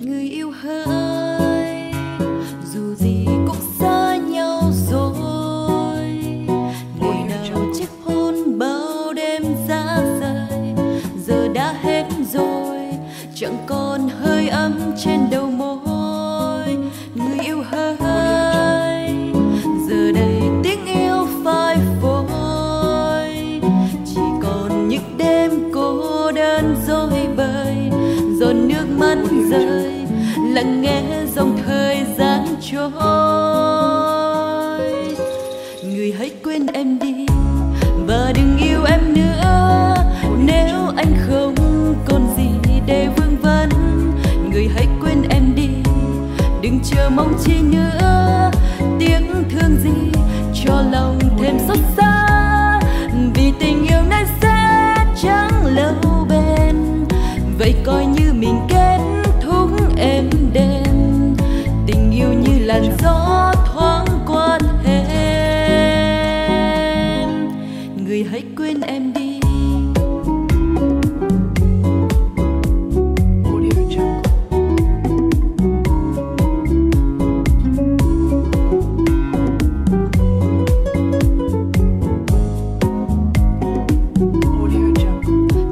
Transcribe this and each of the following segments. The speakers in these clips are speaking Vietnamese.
người yêu hỡi dù gì cũng xa nhau rồi. Ngày nào chiếc hôn bao đêm giá rời. Giờ đã hết rồi chẳng còn hơi ấm trên đầu môi. Người yêu hỡi lặng nghe dòng thời gian trôi. Người hãy quên em đi và đừng yêu em nữa. Nếu anh không còn gì để vương vấn, người hãy quên em đi. Đừng chờ mong chi nữa. Tiếng thương gì cho lòng thêm xót xa. Vì tình yêu này sẽ chẳng lâu bền. Vậy coi làn gió thoáng qua thêm. Người hãy quên em đi.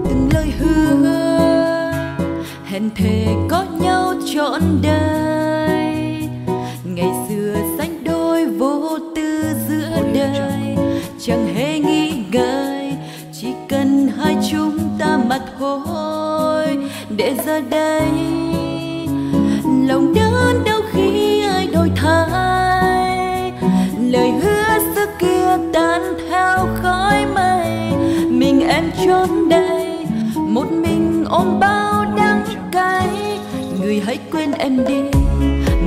Từng lời hứa hẹn thề có nhau trọn đời. Chúng ta mặt hôi. Để giờ đây, lòng đớn đau khi ai đổi thay. Lời hứa xưa kia tan theo khói mây. Mình em trốn đây, một mình ôm bao đắng cay. Người hãy quên em đi,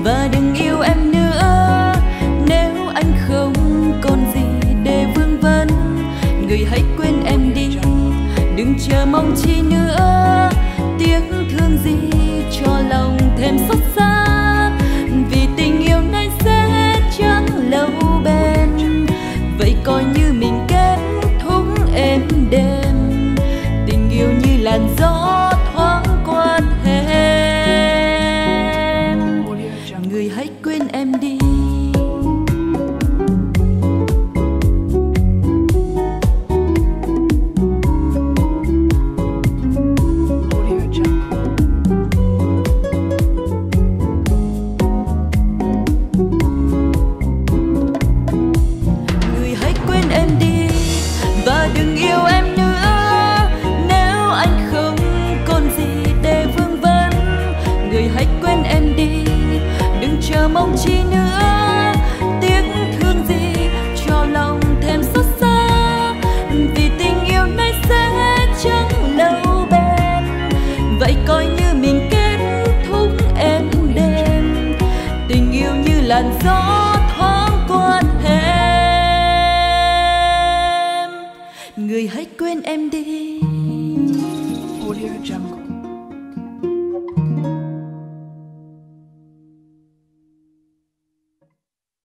và đừng yêu em nữa. Nếu anh không chi nữa tiếng thương gì cho lòng thêm xót xa. Vì tình yêu này sẽ chẳng lâu bền, vậy coi như MD Audio Jungle.